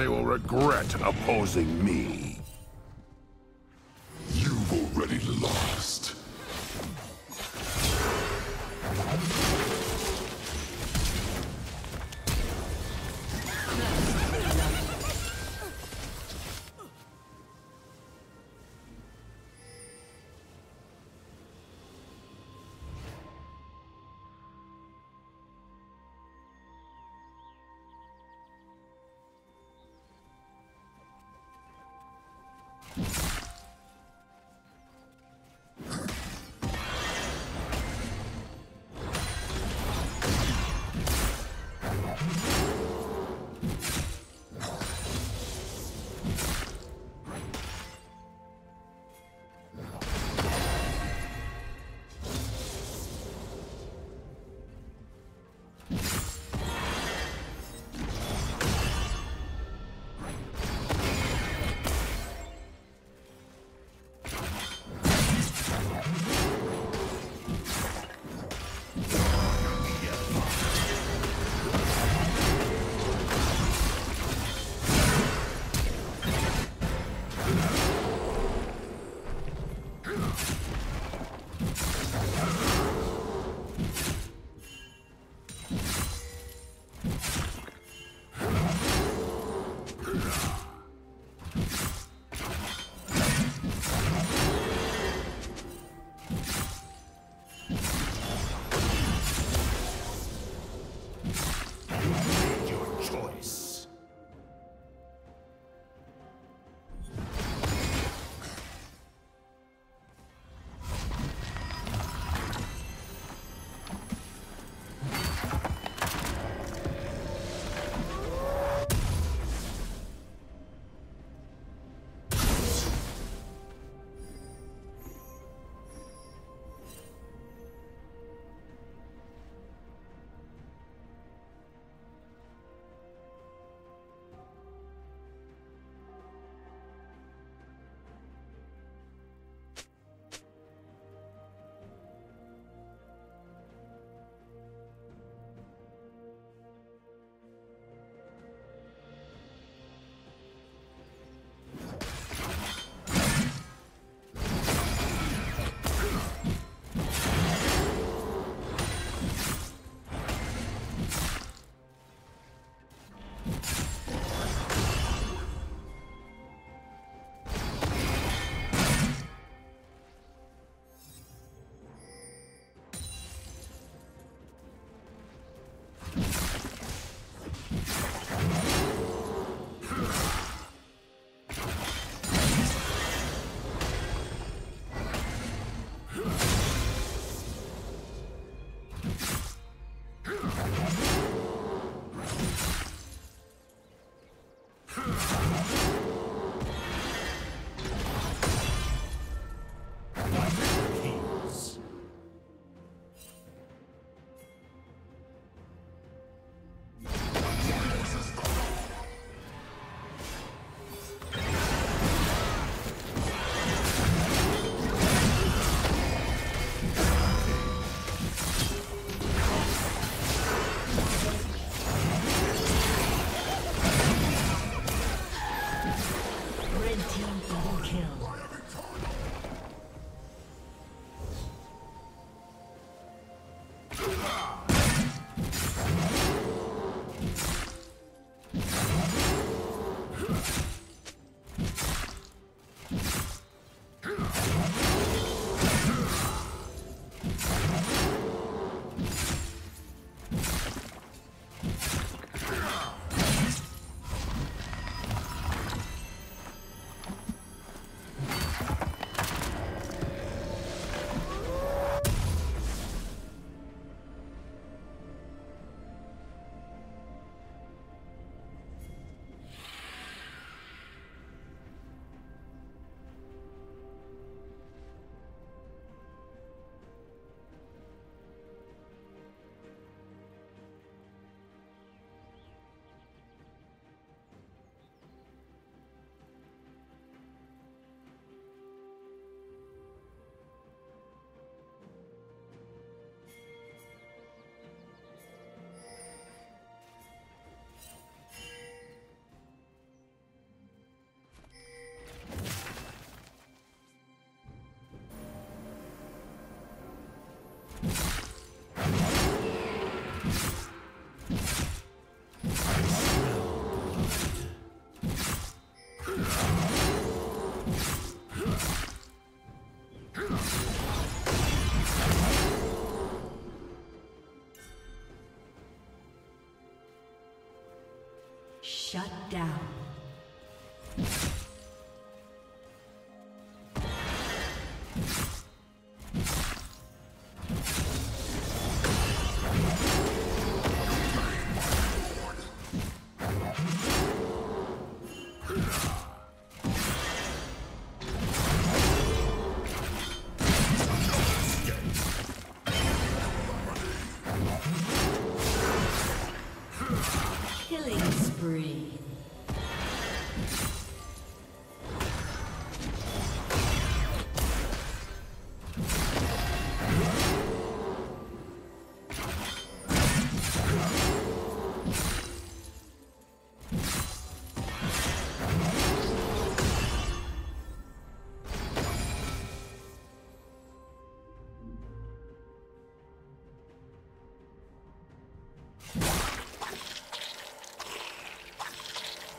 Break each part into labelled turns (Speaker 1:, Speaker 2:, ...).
Speaker 1: they will regret opposing me.
Speaker 2: You've already lost.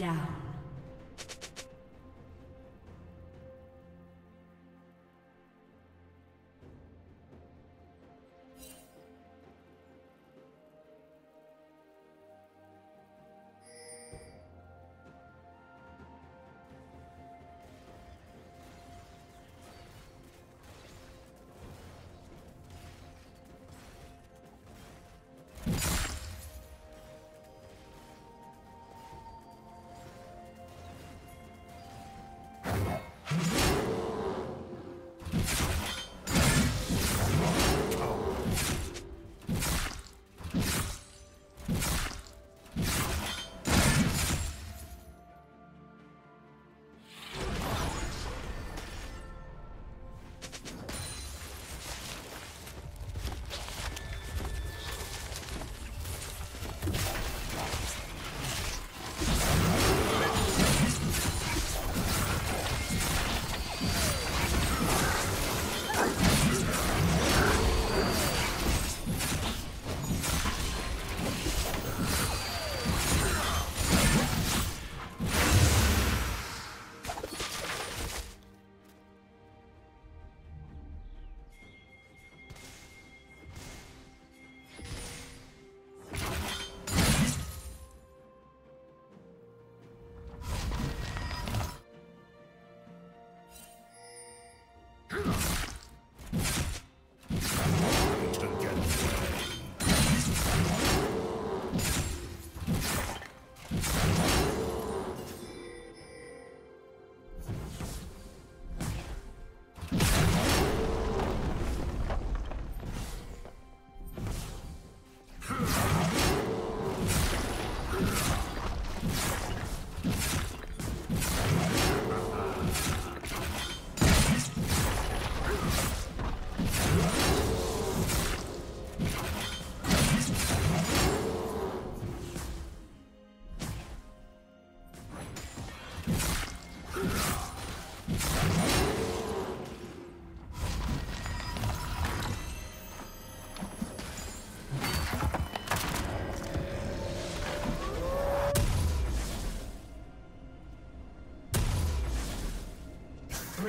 Speaker 3: Down.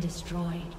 Speaker 3: Destroyed.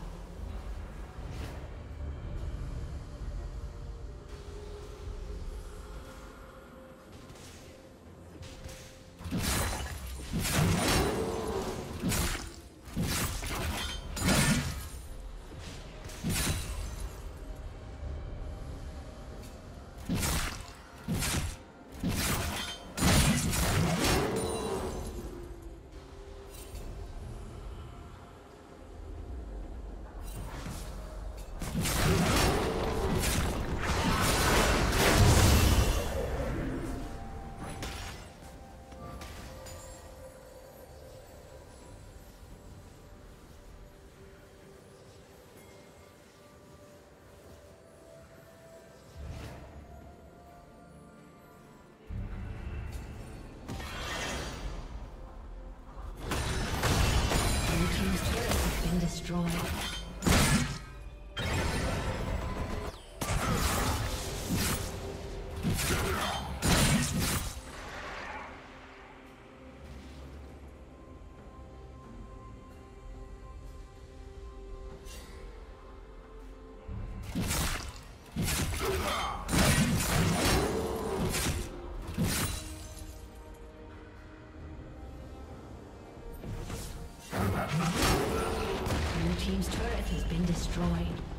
Speaker 3: Destroyed. destroyed.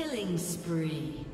Speaker 3: Killing spree.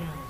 Speaker 3: kill.